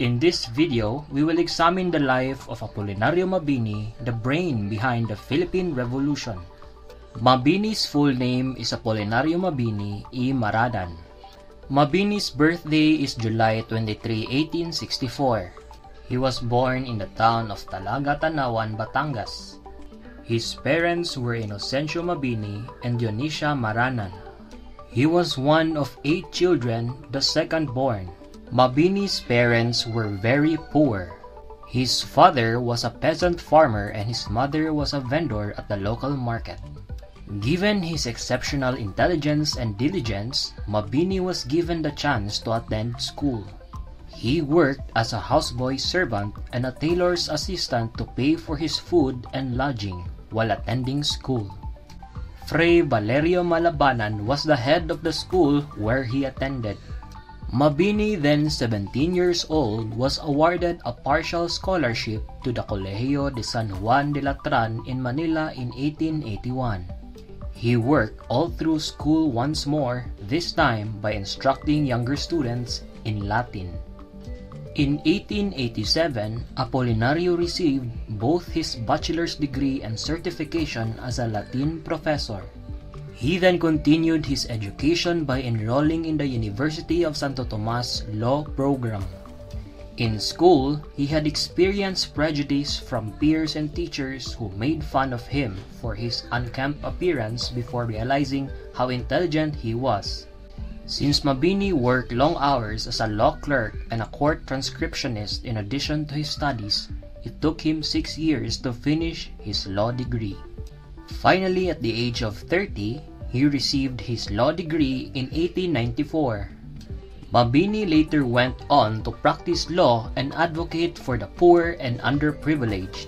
In this video, we will examine the life of Apolinario Mabini, the brain behind the Philippine Revolution. Mabini's full name is Apolinario Mabini E. Maradan. Mabini's birthday is July 23, 1864. He was born in the town of Talaga Tanawan, Batangas. His parents were Inocencio Mabini and Dionisia Maranan. He was one of eight children, the second born. Mabini's parents were very poor. His father was a peasant farmer and his mother was a vendor at the local market. Given his exceptional intelligence and diligence, Mabini was given the chance to attend school. He worked as a houseboy servant and a tailor's assistant to pay for his food and lodging while attending school. Fray Valerio Malabanan was the head of the school where he attended. Mabini, then 17 years old, was awarded a partial scholarship to the Colegio de San Juan de Latran in Manila in 1881. He worked all through school once more, this time by instructing younger students in Latin. In 1887, Apolinario received both his bachelor's degree and certification as a Latin professor. He then continued his education by enrolling in the University of Santo Tomas Law Program. In school, he had experienced prejudice from peers and teachers who made fun of him for his unkempt appearance before realizing how intelligent he was. Since Mabini worked long hours as a law clerk and a court transcriptionist in addition to his studies, it took him six years to finish his law degree. Finally, at the age of 30, he received his law degree in 1894. Mabini later went on to practice law and advocate for the poor and underprivileged.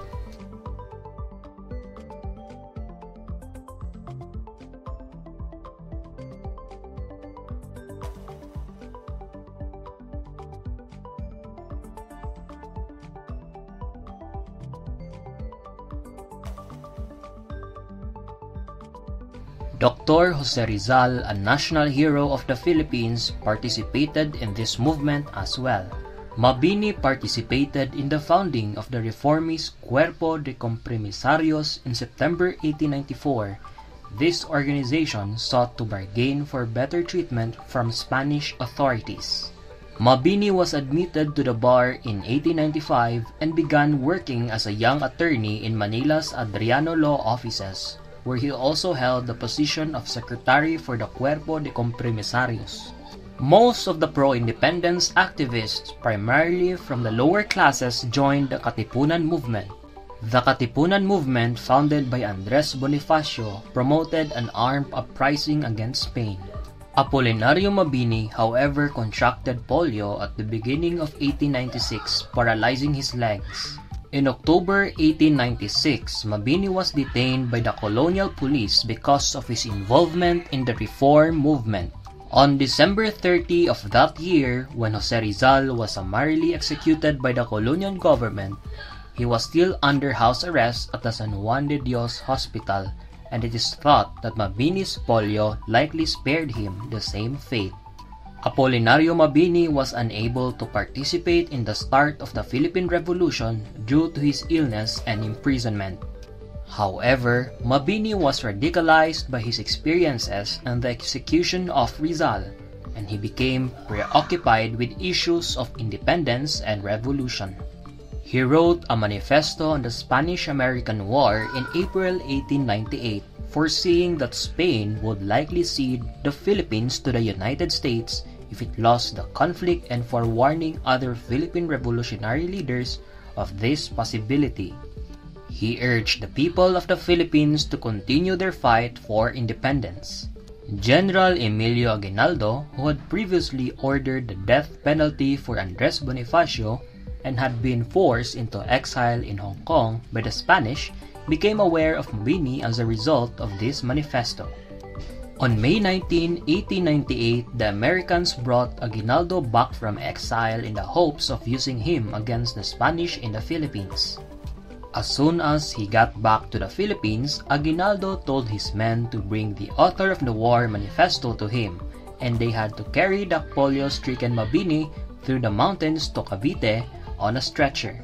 Dr. Jose Rizal, a national hero of the Philippines, participated in this movement as well. Mabini participated in the founding of the reformist Cuerpo de Compromisarios in September 1894. This organization sought to bargain for better treatment from Spanish authorities. Mabini was admitted to the bar in 1895 and began working as a young attorney in Manila's Adriano Law offices where he also held the position of secretary for the Cuerpo de Compromisarios. Most of the pro-independence activists, primarily from the lower classes, joined the Katipunan movement. The Katipunan movement, founded by Andres Bonifacio, promoted an armed uprising against Spain. Apolinario Mabini, however, contracted polio at the beginning of 1896, paralyzing his legs. In October 1896, Mabini was detained by the colonial police because of his involvement in the reform movement. On December 30 of that year, when Jose Rizal was summarily executed by the colonial government, he was still under house arrest at the San Juan de Dios Hospital, and it is thought that Mabini's polio likely spared him the same fate. Apolinario Mabini was unable to participate in the start of the Philippine Revolution due to his illness and imprisonment. However, Mabini was radicalized by his experiences and the execution of Rizal, and he became preoccupied with issues of independence and revolution. He wrote a manifesto on the Spanish-American War in April 1898 foreseeing that Spain would likely cede the Philippines to the United States if it lost the conflict and for warning other Philippine revolutionary leaders of this possibility. He urged the people of the Philippines to continue their fight for independence. General Emilio Aguinaldo, who had previously ordered the death penalty for Andres Bonifacio and had been forced into exile in Hong Kong by the Spanish, became aware of Mabini as a result of this manifesto. On May 19, 1898, the Americans brought Aguinaldo back from exile in the hopes of using him against the Spanish in the Philippines. As soon as he got back to the Philippines, Aguinaldo told his men to bring the author of the war manifesto to him, and they had to carry the polio-stricken Mabini through the mountains to Cavite on a stretcher.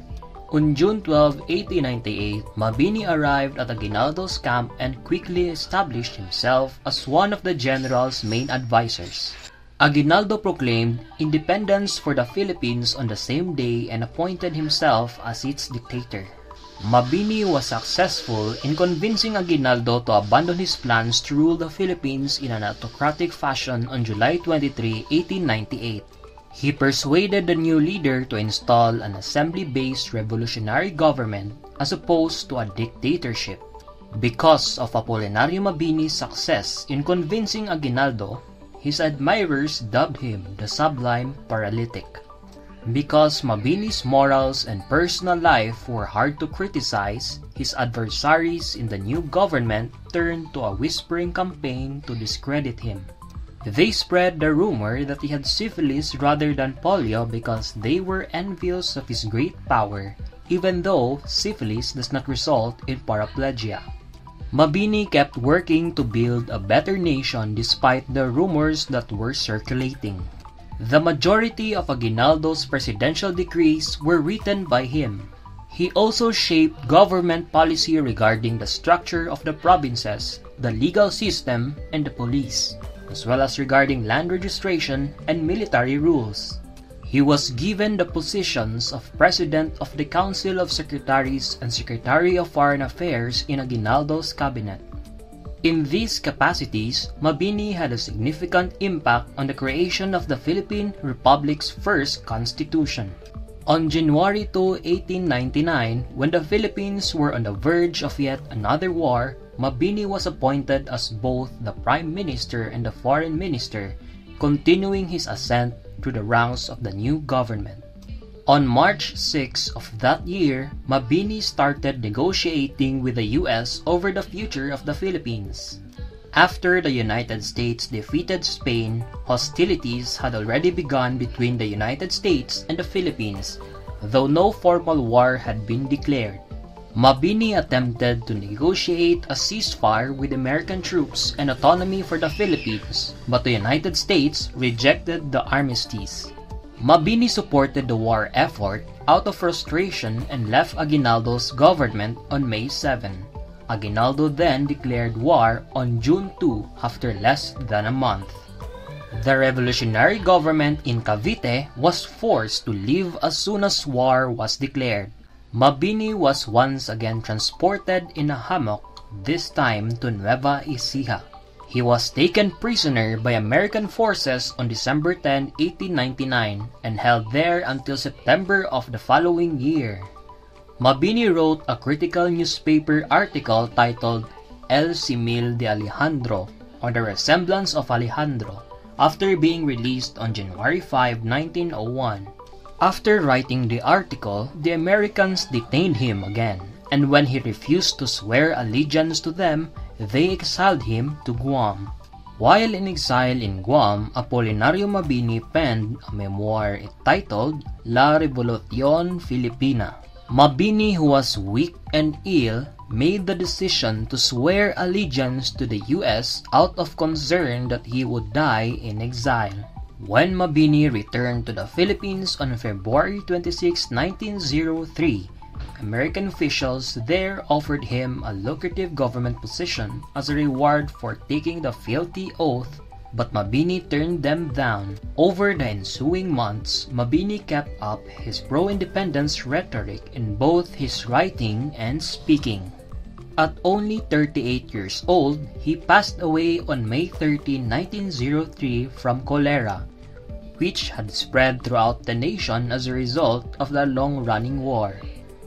On June 12, 1898, Mabini arrived at Aguinaldo's camp and quickly established himself as one of the general's main advisors. Aguinaldo proclaimed independence for the Philippines on the same day and appointed himself as its dictator. Mabini was successful in convincing Aguinaldo to abandon his plans to rule the Philippines in an autocratic fashion on July 23, 1898. He persuaded the new leader to install an assembly-based revolutionary government as opposed to a dictatorship. Because of Apolinario Mabini's success in convincing Aguinaldo, his admirers dubbed him the Sublime Paralytic. Because Mabini's morals and personal life were hard to criticize, his adversaries in the new government turned to a whispering campaign to discredit him. They spread the rumor that he had syphilis rather than polio because they were envious of his great power, even though syphilis does not result in paraplegia. Mabini kept working to build a better nation despite the rumors that were circulating. The majority of Aguinaldo's presidential decrees were written by him. He also shaped government policy regarding the structure of the provinces, the legal system, and the police as well as regarding land registration and military rules. He was given the positions of President of the Council of Secretaries and Secretary of Foreign Affairs in Aguinaldo's cabinet. In these capacities, Mabini had a significant impact on the creation of the Philippine Republic's first constitution. On January 2, 1899, when the Philippines were on the verge of yet another war, Mabini was appointed as both the Prime Minister and the Foreign Minister, continuing his ascent through the ranks of the new government. On March 6 of that year, Mabini started negotiating with the US over the future of the Philippines. After the United States defeated Spain, hostilities had already begun between the United States and the Philippines, though no formal war had been declared. Mabini attempted to negotiate a ceasefire with American troops and autonomy for the Philippines, but the United States rejected the armistice. Mabini supported the war effort out of frustration and left Aguinaldo's government on May 7. Aguinaldo then declared war on June 2 after less than a month. The revolutionary government in Cavite was forced to leave as soon as war was declared. Mabini was once again transported in a hammock, this time to Nueva Ecija. He was taken prisoner by American forces on December 10, 1899 and held there until September of the following year. Mabini wrote a critical newspaper article titled El Simil de Alejandro, or the resemblance of Alejandro, after being released on January 5, 1901. After writing the article, the Americans detained him again, and when he refused to swear allegiance to them, they exiled him to Guam. While in exile in Guam, Apolinario Mabini penned a memoir titled La Revolucion Filipina. Mabini, who was weak and ill, made the decision to swear allegiance to the U.S. out of concern that he would die in exile. When Mabini returned to the Philippines on February 26, 1903, American officials there offered him a lucrative government position as a reward for taking the fealty oath, but Mabini turned them down. Over the ensuing months, Mabini kept up his pro-independence rhetoric in both his writing and speaking. At only 38 years old, he passed away on May 13, 1903 from cholera, which had spread throughout the nation as a result of the long-running war.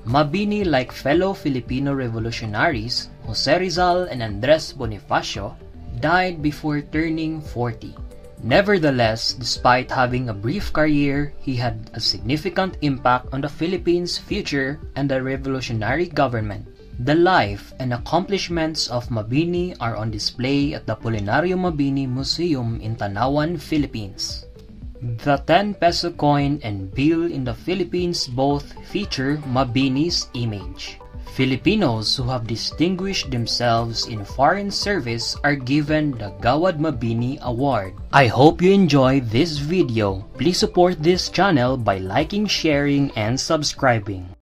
Mabini, like fellow Filipino revolutionaries, Jose Rizal and Andres Bonifacio, died before turning 40. Nevertheless, despite having a brief career, he had a significant impact on the Philippines' future and the revolutionary government. The life and accomplishments of Mabini are on display at the Apolinario Mabini Museum in Tanawan, Philippines. The 10 peso coin and bill in the Philippines both feature Mabini's image. Filipinos who have distinguished themselves in foreign service are given the Gawad Mabini Award. I hope you enjoy this video. Please support this channel by liking, sharing, and subscribing.